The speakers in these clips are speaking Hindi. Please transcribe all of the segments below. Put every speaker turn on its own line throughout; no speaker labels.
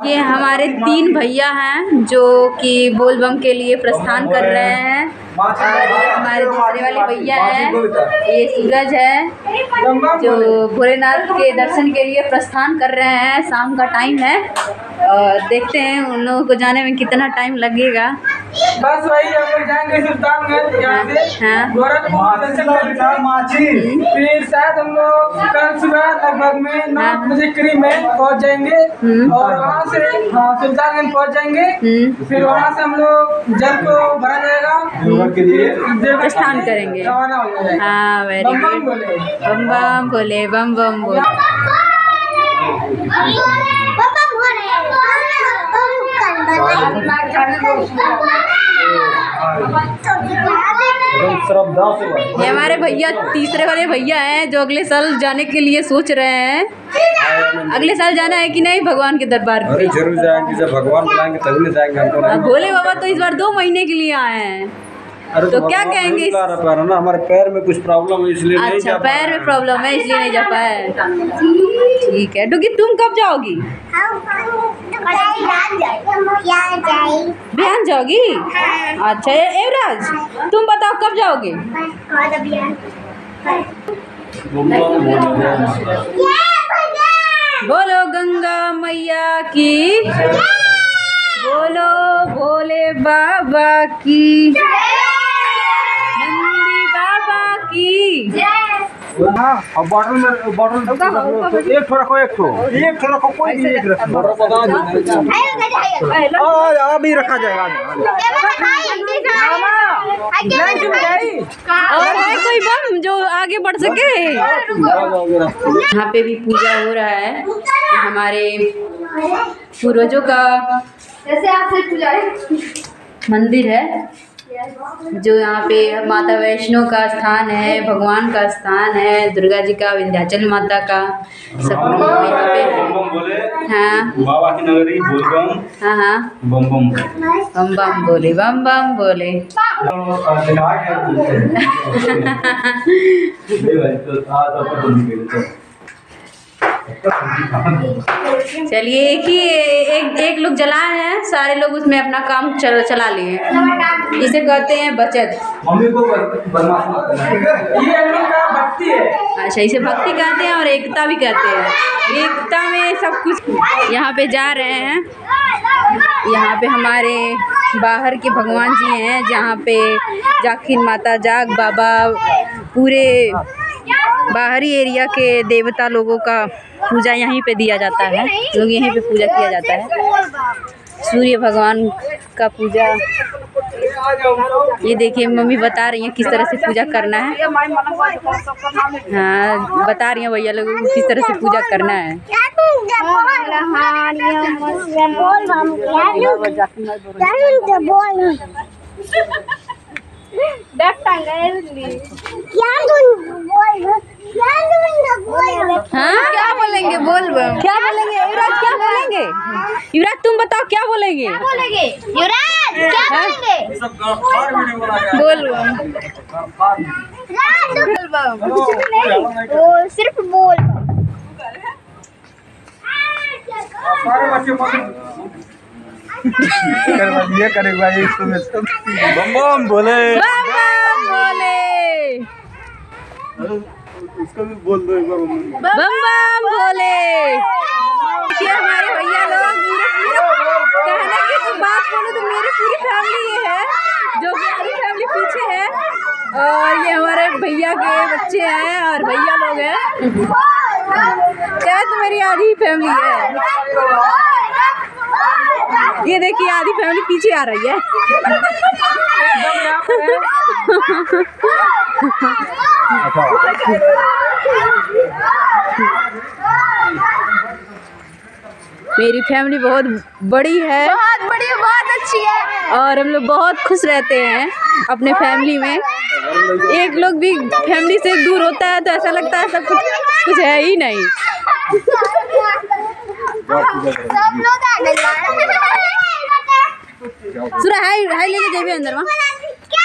ये हमारे तीन भैया हैं जो कि बोलबम के लिए प्रस्थान कर रहे हैं। और हमारे दूसरे वाले भैया हैं, ये सूरज है, जो भोलेनाथ के दर्शन के लिए प्रस्थान कर रहे हैं। शाम का टाइम है, और देखते हैं उन लोगों को जाने में कितना टाइम लगेगा।
बस वही हम लोग जाएँगे सुल्तानगंज यहाँ से
हाँ।
गोरखपुर फिर शायद हम लोग कल सुबह लगभग में नौ
हाँ।
बजे करीब में पहुँच जाएँगे
हम्म।
और वहाँ से हाँ सुल्तानगंज पहुँच जाएँगे
हम्म,
फिर वहाँ से हम लोग जल को भरा जाएगा
के लिए
करेंगे
हाँ
वेरी
बम बम
गुड
बोले
बम बम बोले बम बम बोले ये हमारे भैया तीसरे वाले भैया हैं जो अगले साल जाने के लिए सोच रहे हैं। अगले साल जाना है कि नहीं भगवान के दरबार
ज़रूर जाएँगे जब भगवान बुलाएँगे तभी जाएँगे हमको
भोले बाबा तो इस बार दो महीने के लिए आए हैं। तो क्या कहेंगे
ना हमारे पैर में कुछ प्रॉब्लम है इसलिए नहीं
अच्छा पैर में प्रॉब्लम है इसलिए नहीं जा पाए ठीक है डुगी तुम कब जाओगी? बिहान जाओगी? अच्छा एवराज तुम बताओ कब जाओगे? बोलो गंगा मैया की। बोलो भोले बाबा की। की
हाँ अब बॉटल में बॉटल एक ठो रखो एक ठो एक ठो रखो कोई भी एक रखो अभी रखा जाएगा
और है कोई बम जो आगे बढ़ सके यहाँ पे भी पूजा हो रहा है। हमारे पूर्वजों का मंदिर है। जो यहाँ पे माता वैष्णो का स्थान है भगवान का स्थान है दुर्गा जी का विंध्याचल माता का सब यहाँ पे
बोले।
हाँ।
बाबा की नगरी
हाँ हाँ।
बम बम
बम बम बोले। बम बम बोले चलिए एक ही एक एक लोग जलाए हैं सारे लोग उसमें अपना काम चल, चला लिए। इसे कहते हैं बचत।
मम्मी को बदमाश मत करना
ये हम लोग का भक्ति है।
अच्छा इसे भक्ति कहते हैं और एकता भी कहते हैं। एकता में सब कुछ यहाँ पे जा रहे हैं। यहाँ पे हमारे बाहर के भगवान जी हैं जहाँ पे जाखिन माता जाग बाबा पूरे बाहरी एरिया के देवता लोगों का पूजा यहीं पे दिया जाता है लोग यहीं पे पूजा किया जाता है सूर्य भगवान का पूजा ये देखिए मम्मी बता रही हैं किस तरह से पूजा करना है हाँ बता रही हैं भैया लोगों को किस तरह से पूजा करना है हाँ क्या बोलेंगे? बोल क्या बोलेंगे? युवराज क्या बोलेंगे? युवराज तुम बताओ क्या बोलेंगे? बोल।
सिर्फ़ बोल।
सारे बच्चे बम बम बोले।
बम बोले।
उसको भी बोल। दो एक बार
बोले देखिए हमारे भैया लोग कहना की तो बात बोलो तो मेरी पूरी फैमिली ये है, जो कि हमारी फैमिली पीछे है। और ये हमारे भैया के बच्चे हैं और भैया लोग हैं। क्या तो मेरी आधी फैमिली है। ये देखिए आधी फैमिली पीछे आ रही है। मेरी फैमिली बहुत बड़ी है।
बहुत बड़ी बहुत अच्छी है।
और हम लोग बहुत खुश रहते हैं अपने फैमिली में। एक लोग भी फैमिली से दूर होता है तो ऐसा लगता है सब कुछ कुछ है ही नहीं। सुरा हाय हाय लेके जाइए अंदर वहाँ
क्या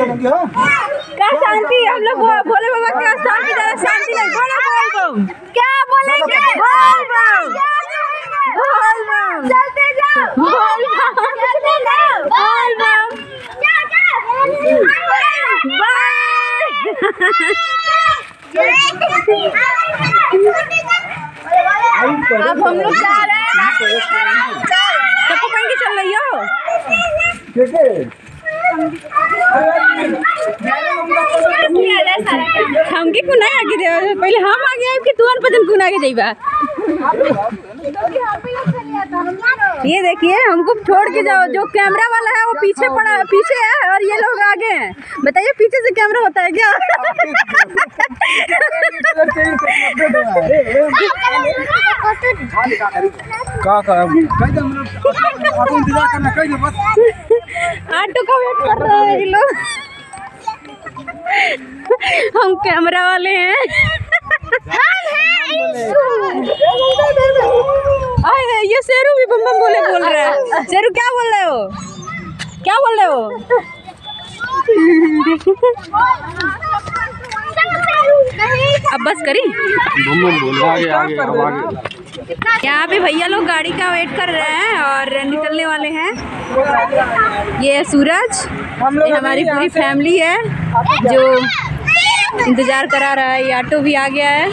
क्या शांति? हम लोग भोले बाबा के स्थान की शांति लगे बोलो बोल बम
क्या बोलेंगे?
बोल बम बोल बम
चलते जाओ।
बोल बम
चलते जाओ।
बोल बम अब हम लोग जा रहे हैं सबको पहन के चल रही हो हमके कुना आगे दे पहले हम आगे आए कि कुना आगे जाइबा ये देखिए, हमको छोड़ के जाओ। जो कैमरा वाला है, वो पीछे पड़ा पीछे है, और ये लोग आगे हैं। बताइए, पीछे से कैमरा होता है क्या?
का का ऑटो
का वेट कर रहे हैं ये लोग। हम कैमरा वाले हैं। आए ये शेरू भी बम बम बोले बोल रहा है शेरू क्या बोल रहे हो क्या बोल रहे हो अब बस करी
बम बम बोल आगे आगे आगे
यहाँ पे भैया लोग गाड़ी का वेट कर रहे हैं और निकलने वाले हैं ये है सूरज
हम लोग
ये हमारी पूरी फैमिली है जो इंतज़ार करा रहा है, ये ऑटो भी आ गया है।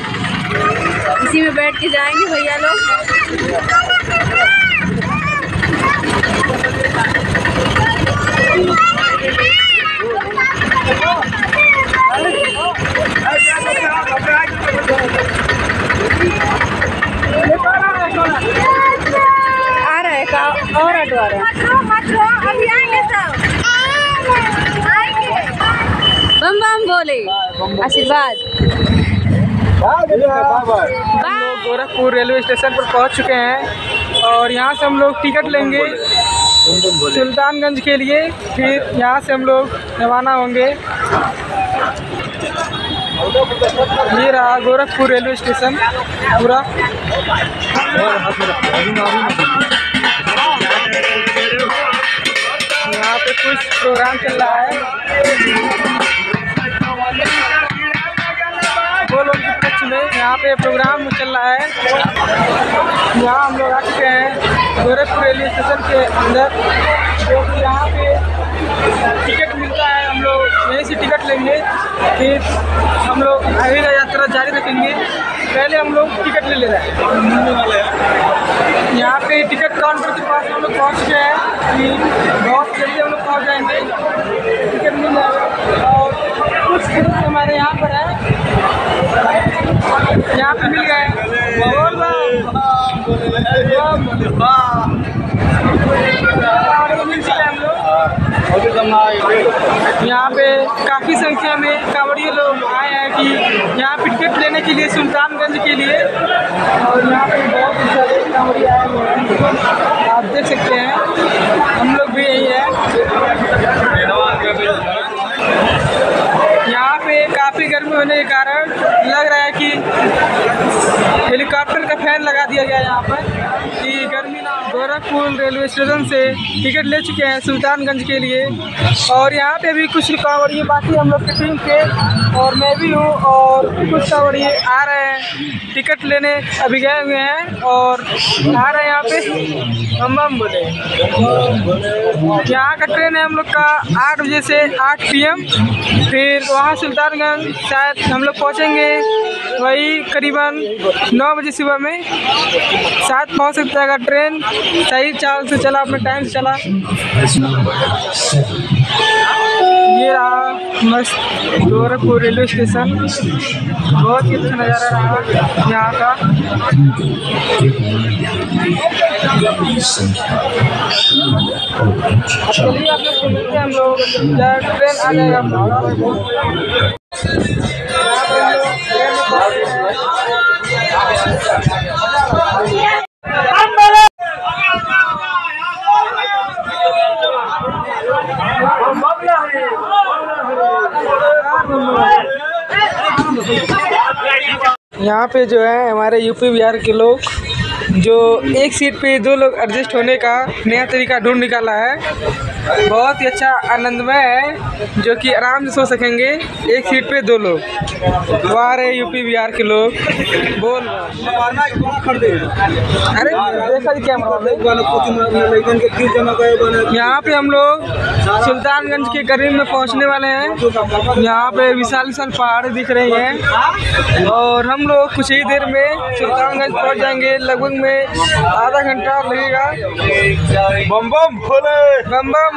इसी में बैठ के जाएँगे भैया लोग। आ रहा है का और ऑटो आ रहा है। बम बम बोले। आशीर्वाद।
हम लोग गोरखपुर रेलवे स्टेशन पर पहुँच चुके हैं और यहाँ से हम लोग टिकट लेंगे सुल्तानगंज के लिए फिर यहाँ से हम लोग रवाना होंगे। ये रहा गोरखपुर रेलवे स्टेशन पूरा। यहाँ पे कुछ प्रोग्राम चल रहा है। वो लोग के पक्ष में, यहाँ पे प्रोग्राम चल रहा है। यहाँ हम लोग आ चुके हैं गोरखपुर रेलवे स्टेशन के अंदर। जो कि यहाँ पे टिकट मिलता है, हम लोग यहीं से टिकट लेंगे फिर हम लोग आगे का यात्रा जारी रखेंगे। पहले हम लोग टिकट ले ले रहे हैं। यहाँ पे टिकट काउंटर के पास हम लोग पहुँच गए हैं कि बहुत जल्दी हम लोग पहुँच जाएँगे। टिकट मिल जाएगा। और कुछ हमारे यहाँ पर है। यहाँ पे मिल गए। यहाँ पे काफ़ी संख्या में कांवड़िए लोग आए हैं कि यहाँ पे टिकट लेने के लिए सुल्तानगंज के लिए। और यहाँ पे बहुत सारे कांवड़िए आए हैं आप देख सकते हैं हम लोग भी यही है यहाँ पे काफ़ी गर्मी होने के कारण लग रहा है कि हेलीकॉप्टर का फ़ैन लगा दिया गया है यहाँ पर। गोरखपुर रेलवे स्टेशन से टिकट ले चुके हैं सुल्तानगंज के लिए। और यहाँ पे भी कुछ कांवड़िए बाकी हम लोग की टीम के और मैं भी हूँ और कुछ कांवड़िए आ रहे हैं। टिकट लेने अभी गए हुए हैं और आ रहे हैं यहाँ पे। हम बम बोले। यहाँ का ट्रेन है हम लोग का आठ बजे से आठ पीएम फिर वहाँ सुल्तानगंज शायद हम लोग पहुँचेंगे वही करीबन नौ बजे सुबह में। शायद पहुँच सकता है ट्रेन। सही चाल से चला, अपने टाइम से चला। ये रहा मस्त गोरखपुर रेलवे स्टेशन। बहुत ही अच्छा नज़ारा रहा यहाँ का। हम लोग। ट्रेन आ जाएगा। यहाँ पे जो है हमारे यूपी बिहार के लोग, जो एक सीट पे दो लोग एडजस्ट होने का नया तरीका ढूंढ निकाला है। बहुत ही अच्छा आनंदमय है जो कि आराम से सो सकेंगे। एक सीट पे दो लोग। वो आ रहे यूपी बिहार के लोग। बोल। अरे यहाँ पे हम लोग सुल्तानगंज के करीब में पहुँचने वाले हैं। यहाँ पे विशाल विशाल पहाड़ दिख रहे हैं। और हम लोग कुछ ही देर में सुल्तानगंज पहुँच जाएँगे। लगभग में आधा घंटा लगेगा।
बम बम। भोले
बम।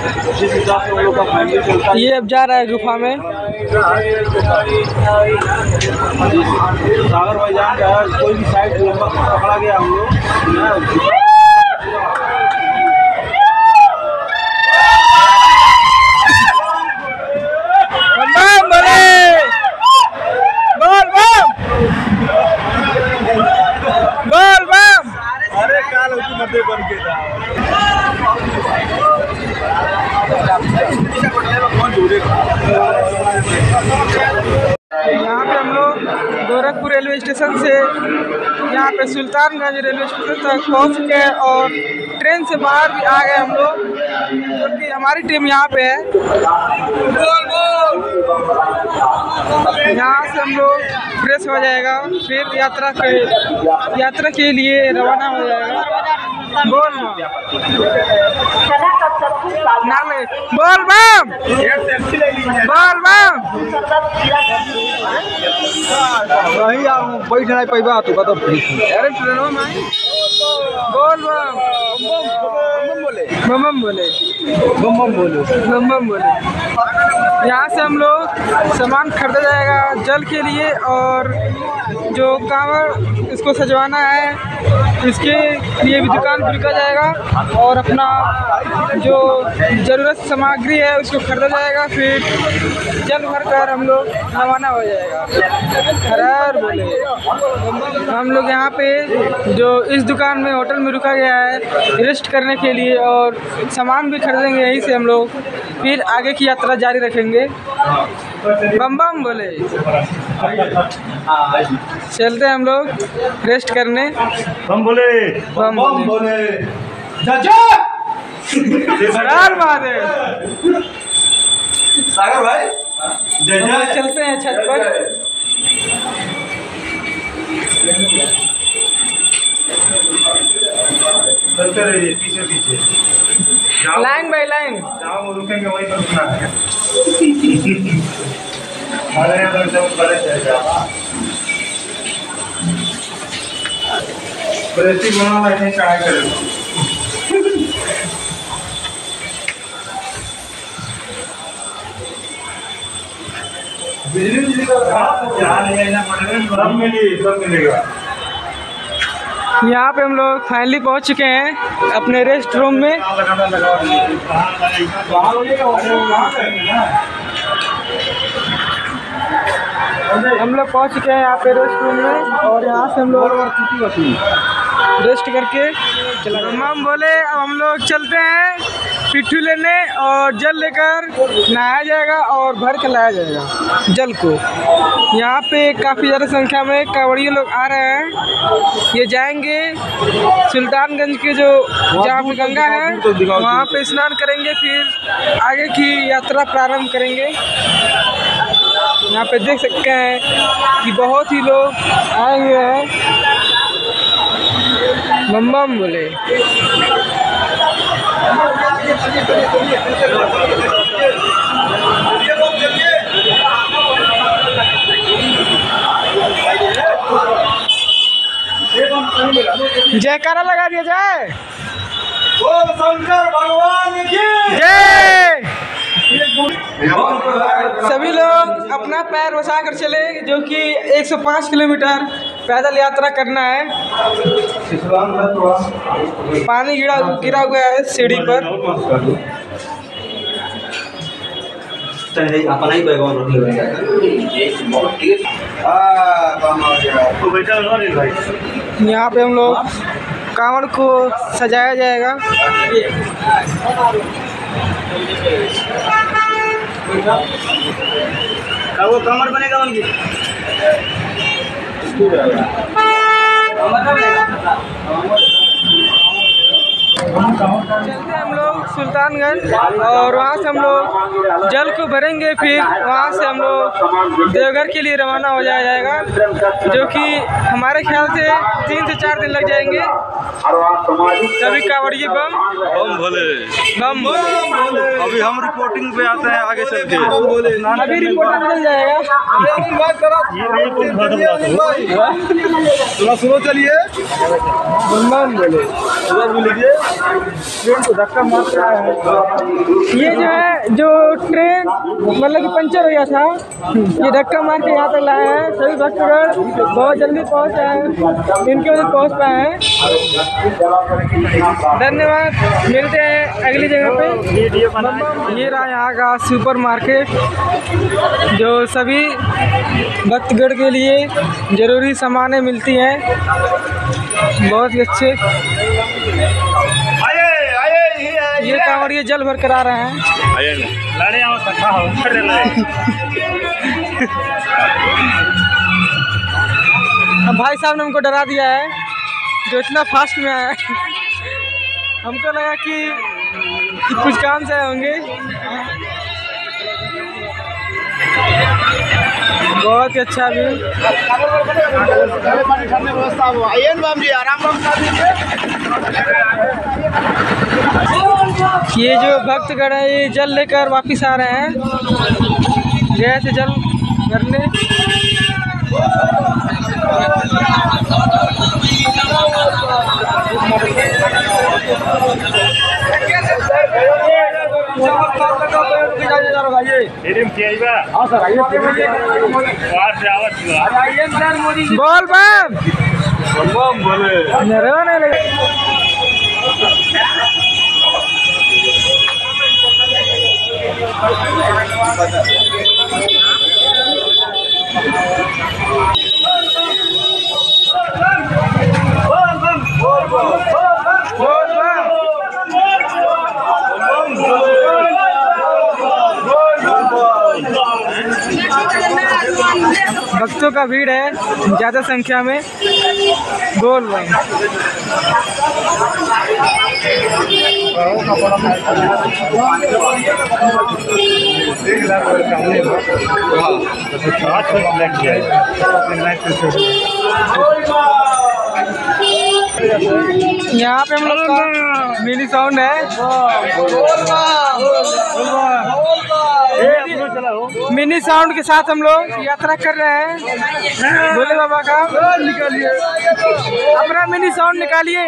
जिस हिसाब से हम लोग का फैमिली चलता
ये अब जा रहा है गुफा में।
सागर भाई जान का कोई भी साइड लंबा पकड़ा गया हम लोग।
बम बम! बोले बोल बम बोल बम
अरे काल उसकी मध्य बन के था
यहाँ पे हम लोग गोरखपुर रेलवे स्टेशन से यहाँ पे सुल्तानगंज रेलवे स्टेशन तक पहुँच चुके हैं और ट्रेन से बाहर भी आ गए हम लोग क्योंकि हमारी टीम यहाँ पे है। यहाँ से हम लोग फ्रेश हो जाएगा, फिर यात्रा के यात्रा के लिए रवाना हो जाएगा। बोल बोल बम बोल बम
नहीं आऊँ बैठ नहीं पैबा तो कदम
अरे ट्रेनों में बोल बम बम बोले। बम बोले।
बम बम बोले।
बम बम बोले। यहाँ से हम लोग सामान खरीदा जाएगा जल के लिए और जो कांवर इसको सजवाना है, इसके लिए भी दुकान रुका जाएगा और अपना जो ज़रूरत सामग्री है उसको खरीदा जाएगा, फिर जल भर कर हम लोग रवाना हो जाएगा। हरार बोले। हम लोग यहाँ पे जो इस दुकान में होटल में रुका गया है, रेस्ट करने के लिए और सामान भी खरीदेंगे, यहीं से हम लोग फिर आगे की यात्रा जारी रखेंगे। बम बम बोले। चलते हैं हम लोग रेस्ट करने।
बम बोले।
बम बोले।
बोले।
महादेव।
सागर भाई।
चलते हैं छत पर।
चलते रहिए पीछे पीछे
लाइन बाई लाइन
रुकेंगे वहीं पर रुकना है। हमारे यहाँ जब बड़े बना बैठे बिजली बिजली का जाना पड़ेगा सब मिली सब मिलेगा।
यहाँ पे हम लोग फाइनली पहुँच चुके हैं अपने रेस्ट रूम में। हम लोग पहुँच चुके हैं यहाँ पे रेस्ट रूम में और यहाँ से हम लोग रेस्ट करके चला हम बोले अब हम लोग चलते हैं पिट्ठू लेने और जल लेकर नहाया जाएगा और भर के लाया जाएगा जल को। यहाँ पे काफ़ी ज़्यादा संख्या में कांवड़िए लोग आ रहे हैं। ये जाएँगे सुल्तानगंज के जो जहाँ पे गंगा है वहाँ पे स्नान करेंगे फिर आगे की यात्रा प्रारंभ करेंगे। यहाँ पे देख सकते हैं कि बहुत ही लोग आए हुए हैं। बम बोले। जयकारा लगा दिया जाए
शंकर भगवान की।
जय। सभी लोग अपना पैर बचा कर चले जो कि 105 किलोमीटर पैदल यात्रा करना है। पानी गिरा गिरा हुआ है सीढ़ी पर। यहाँ पे हम लोग कांवड़ को सजाया जाएगा।
वो कमर बनेगा उनकी
है चलते हम लोग सुल्तानगंज और वहाँ से हम लोग जल को भरेंगे फिर वहाँ से हम लोग देवघर के लिए रवाना हो जाया जाएगा जो कि हमारे ख्याल से तीन से चार दिन लग जाएँगे। सभी कांवड़िए बम?
बम भोले।
बम बोले
अभी हम रिपोर्टिंग पे आते हैं आगे चल के।
अभी रिपोर्ट मिल जाएगा।
थोड़ा सुनो चलिए। उधर भी लीजिए। ट्रेन को धक्का मार रहा है।
ये जो है, जो ट्रेन मतलब कि पंचर हो गया था, ये धक्का मार के यहाँ तक लाया है। सभी भक्तगढ़ बहुत जल्दी पहुँच रहे हैं। इनके वजह पहुँच पाए हैं। धन्यवाद। मिलते हैं अगली जगह पे। ये रहा यहाँ का सुपर मार्केट, जो सभी भक्तगढ़ के लिए ज़रूरी सामानें मिलती हैं। बहुत ही अच्छे।
आइए
ये जल भर कर आ रहे हैं
हो
भाई साहब ने हमको डरा दिया है जो इतना फास्ट में आया है। हमको लगा कि, कुछ काम से होंगे बहुत ही अच्छा
आराम
ये जो भक्तगण है, ये जल लेकर वापस आ रहे हैं। गए थे जल भरने
हाँ
बोल मेरे नहीं लगे बोल भक्तों का भीड़ है ज़्यादा संख्या में गोल
वाइन से ब्लैक किया
यहाँ पे हम लोग का मिनी साउंड है। मिनी साउंड के साथ हम लोग यात्रा कर रहे हैं। भोले बाबा का। निकालिए अपना मिनी साउंड निकालिए।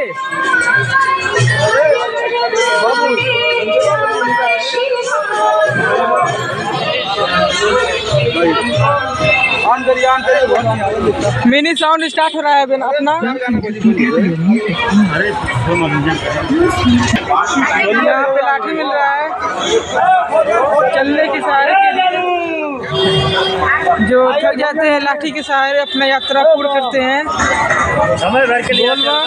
मिनी साउंड स्टार्ट हो रहा है अपना। यहाँ पे लाठी मिल रहा है। चलने के सहारे के लिए। जो थक जाते हैं लाठी के सहारे अपना यात्रा पूर्ण करते हैं।
लिए
बोल बम।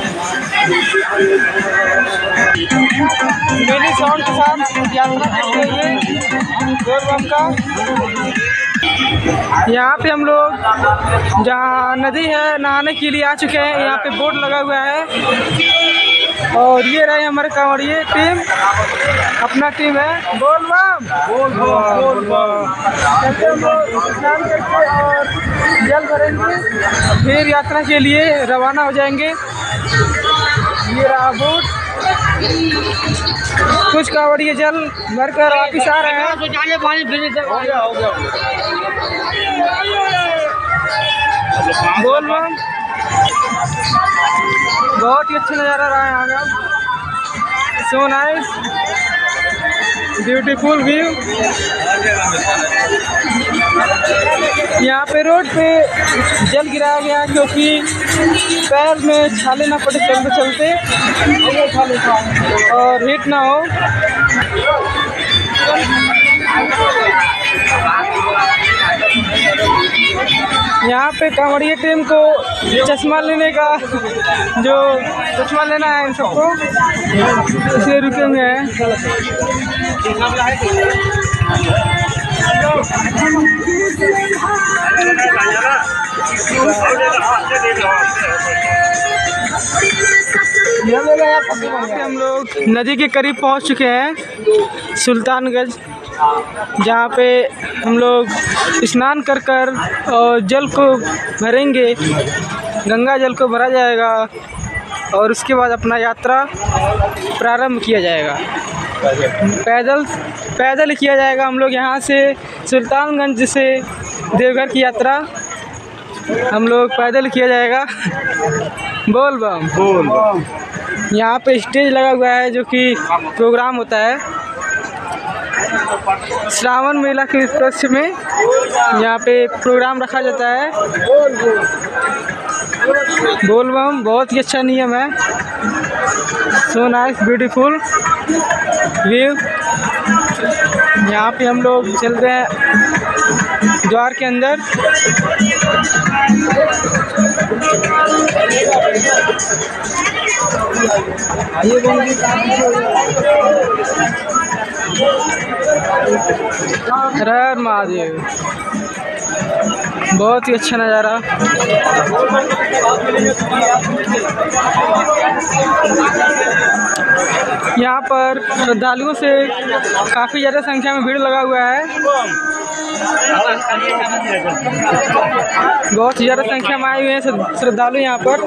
मिनी साउंड के साथ यात्रा करते हुए का। यहाँ पे हम लोग जहाँ नदी है नहाने के लिए आ चुके हैं। यहाँ पे बोर्ड लगा हुआ है। और ये रहे हमारे कांवड़िए टीम अपना टीम है बोल बम बोल बोल स्नान करके और जल भरेंगे। फिर यात्रा के लिए रवाना हो जाएँगे। ये रहा बोट। कुछ कांवड़िए जल भरकर वापिस आ रहे हैं। बोल बम। बहुत ही अच्छा नज़ारा रहा है यहाँ का। सो नाइस ब्यूटीफुल व्यू यहाँ पे रोड पे जल गिराया गया क्योंकि पैर में छाले ना पड़े चलते चलते। और हिट ना हो। यहाँ पे कांवड़िया टीम को चश्मा लेने का जो चश्मा लेना है इन सबको, इसलिए रुके हुए हैं। हम लोग नदी के करीब पहुँच चुके हैं, सुल्तानगंज, जहाँ पे हम लोग स्नान कर कर और जल को भरेंगे, गंगा जल को भरा जाएगा और उसके बाद अपना यात्रा प्रारंभ किया जाएगा। पैदल पैदल किया जाएगा हम लोग यहाँ से सुल्तानगंज से देवघर की यात्रा हम लोग पैदल किया जाएगा। बोल बम।
बोल
यहाँ पे स्टेज लगा हुआ है जो कि प्रोग्राम होता है। श्रावण मेला के उपलक्ष्य में यहाँ पे प्रोग्राम रखा जाता है। बोल बम, बहुत ही अच्छा नियम है। सो नाइस ब्यूटीफुल व्यू यहाँ पे हम लोग चल रहे हैं द्वार के अंदर। हर महादेव। बहुत ही अच्छा नज़ारा। यहाँ पर श्रद्धालुओं से काफ़ी ज़्यादा संख्या में भीड़ लगा हुआ है। बहुत ही ज़्यादा संख्या में आए हुए हैं श्रद्धालु यहाँ पर।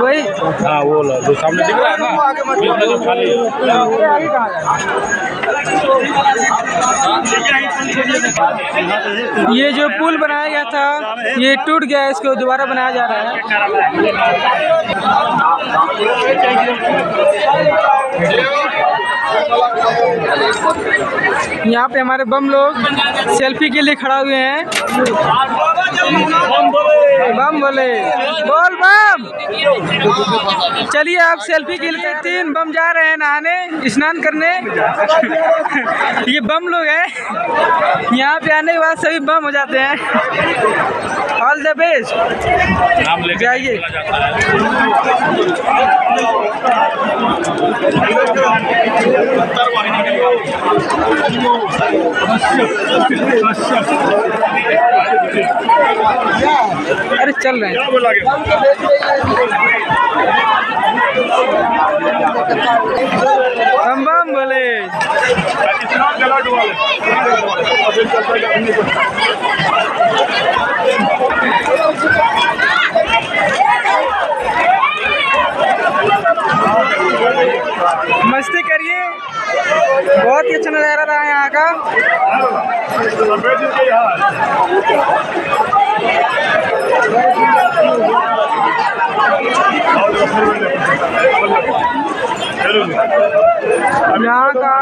वही।
हाँ वो लो जो सामने दिख रहा है ना ये जो
पुल बनाया गया था, ये टूट गया है, इसको दोबारा बनाया जा रहा है। यहाँ पे हमारे बम लोग सेल्फी के लिए खड़ा हुए हैं। बम बोले। बोल। बम। चलिए आप सेल्फी के लिए तीन बम जा रहे हैं नहाने स्नान करने। ये बम लोग हैं। यहाँ पे आने के बाद सभी बम हो जाते हैं। ऑल द बेस्ट
नाम लेके
जाइए।
चला जाता है।
अरे चल रहे हैं।
क्या बोला गया?
बम बम बोले।
इतना गला डुबा ले
मस्ती करिए। बहुत ही अच्छा नज़ारा रहा यहाँ का। यहाँ का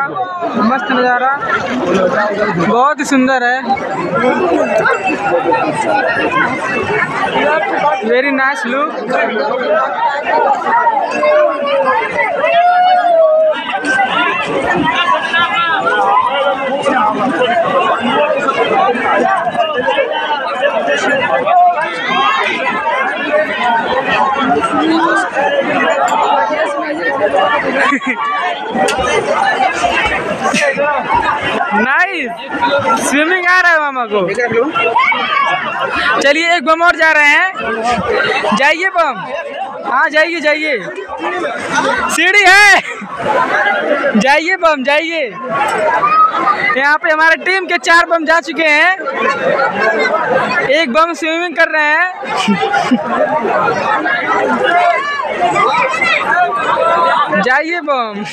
मस्त नज़ारा बहुत ही सुंदर है। Very nice look nice swimming आ रहा है मामा को। चलिए, एक बम और जा रहे हैं। जाइए बम। हाँ जाइए जाइए। सीढ़ी है। जाइए बम, जाइए। यहाँ पे हमारे टीम के चार बम जा चुके हैं। एक बम स्विमिंग कर रहे हैं। जाइए बम।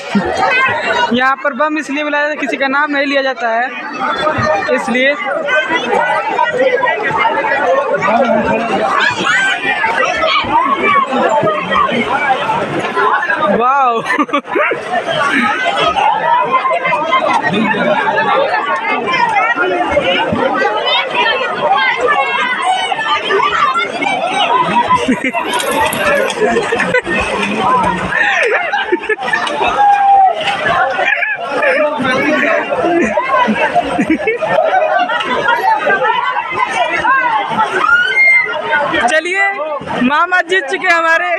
यहाँ पर बम इसलिए बुलाया जाता है, किसी का नाम नहीं लिया जाता है। इसलिए वाओ। Ha ha ha! मामा जीत चुके हमारे।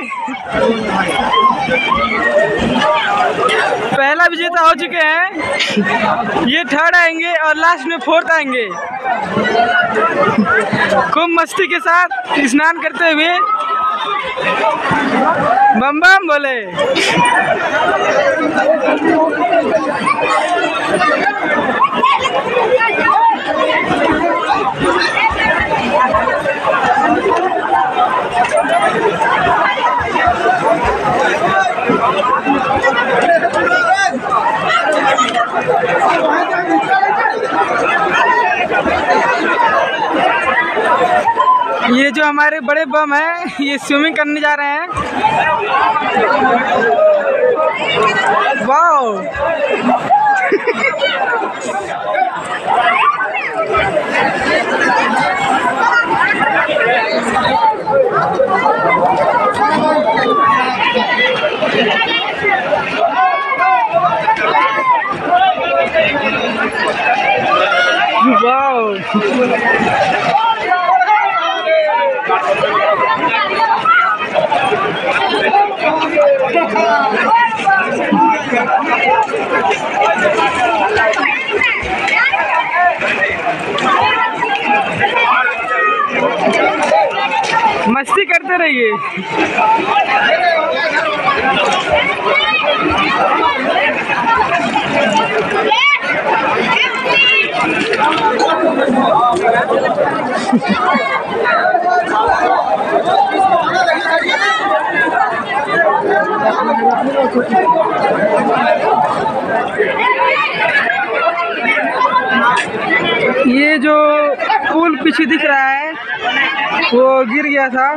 पहला विजेता हो चुके हैं। ये थर्ड आएँगे और लास्ट में फोर्थ आएँगे। खूब मस्ती के साथ स्नान करते हुए। बम बम बोले। ये जो हमारे बड़े बम हैं ये स्विमिंग करने जा रहे हैं। वाओ मस्ती करते रहिए ये जो पुल पीछे दिख रहा है वो गिर गया था।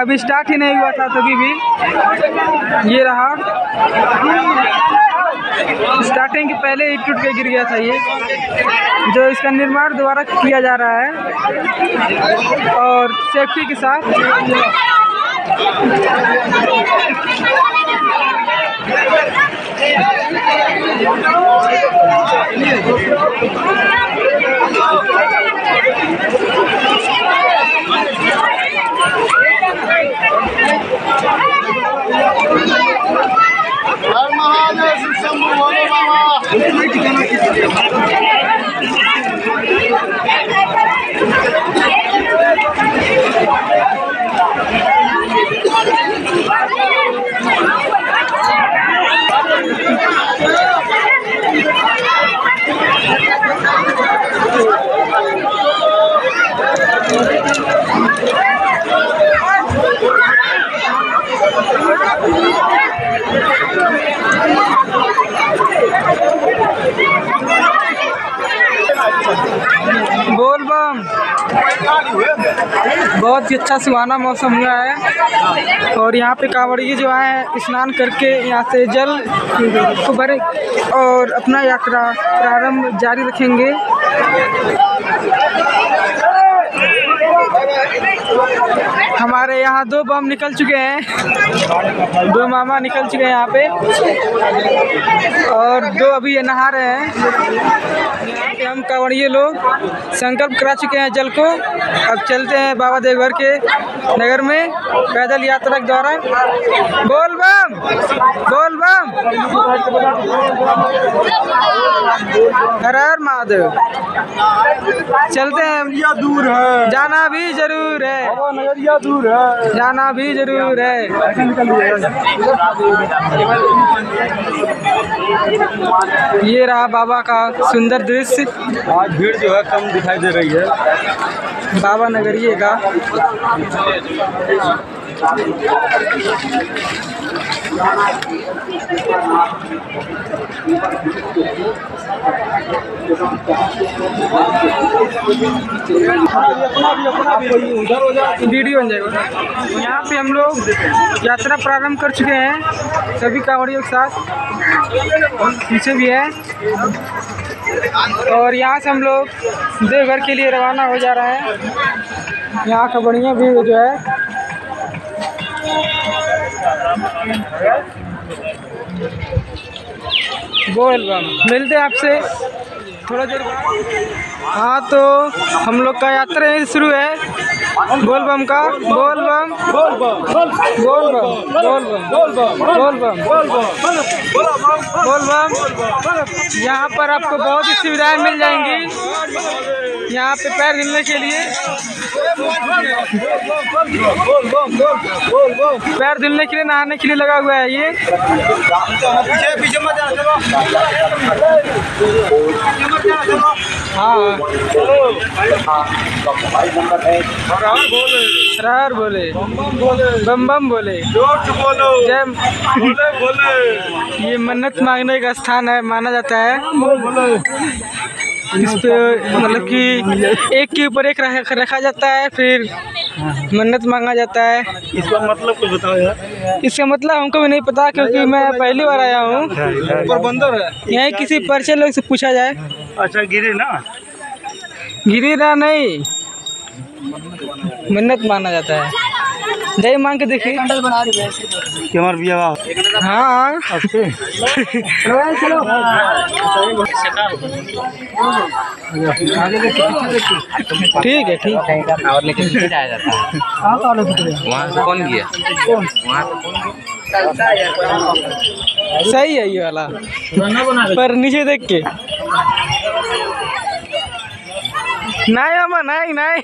अभी स्टार्ट ही नहीं हुआ था तभी भी। ये रहा। स्टार्टिंग के पहले ही टूट के गिर गया था ये। जो इसका निर्माण दोबारा किया जा रहा है। और सेफ्टी के साथ बोल बम बहुत ही अच्छा सुहाना मौसम हुआ है। और यहाँ पे कांवड़िए जो आए स्नान करके यहाँ से जल को भरे और अपना यात्रा प्रारंभ जारी रखेंगे। हमारे यहाँ दो बम निकल चुके हैं। दो मामा निकल चुके हैं यहाँ पे। और दो अभी ये नहा रहे हैं। यहाँ पे हम कांवड़िए लोग संकल्प करा चुके हैं जल को। अब चलते हैं बाबा देवघर के नगर में पैदल यात्रा के द्वारा। बोल बम! बोल बम! हर हर महादेव। चलते हैं।
दूर है।
जाना भी ज़रूर है।
नगरिया है
जाना भी ज़रूर है। ये रहा बाबा का सुंदर दृश्य।
आज भीड़ जो है कम दिखाई दे रही है।
बाबा नगरिए का। वीडियो बन जाएगा। यहाँ पे हम लोग यात्रा प्रारंभ कर चुके हैं। सभी कांवड़ियों के साथ। पीछे भी है। और यहाँ से हम लोग देवघर के लिए रवाना हो जा रहे हैं। यहाँ का बढ़िया व्यू जो है बोल बम मिलते आपसे। थोड़ा देर हाँ तो हम लोग का यात्रा शुरू है। बोलबम का
बोलबम
बोलबम बोलबम
बोलबम बोलबम
बोलबम बोलबम यहाँ पर आपको बहुत ही सुविधाएँ मिल जाएँगी। यहाँ पे पैर हिलने के लिए। पैर धुलने के लिए, नहाने के लिए लगा हुआ है ये। हाँ।
बोले।
रहर बोले।
बोले।
बम बम बोले
बोलो।
जय
बोले बोले।
ये मन्नत मांगने का स्थान है माना जाता है। इस पे मतलब कि एक के ऊपर एक रखा जाता है फिर मन्नत मांगा जाता है।
इसका मतलब कुछ बताओ यार।
इसका मतलब हमको भी नहीं पता क्योंकि मैं पहली बार आया हूँ।
बंदर है।
यहीं किसी परिचय लोग से पूछा जाए।
अच्छा गिरी ना।
गिरिरा नहीं। मन्नत माना जाता है। जय मांग के देखिए।
कि हमार बिया
हाँ। ठीक है ठीक है
और लेकिन जाया जाता है वहाँ से कौन गया? वहाँ
सही है ये वाला। पर नीचे देख के। नहीं अमा नहीं नहीं।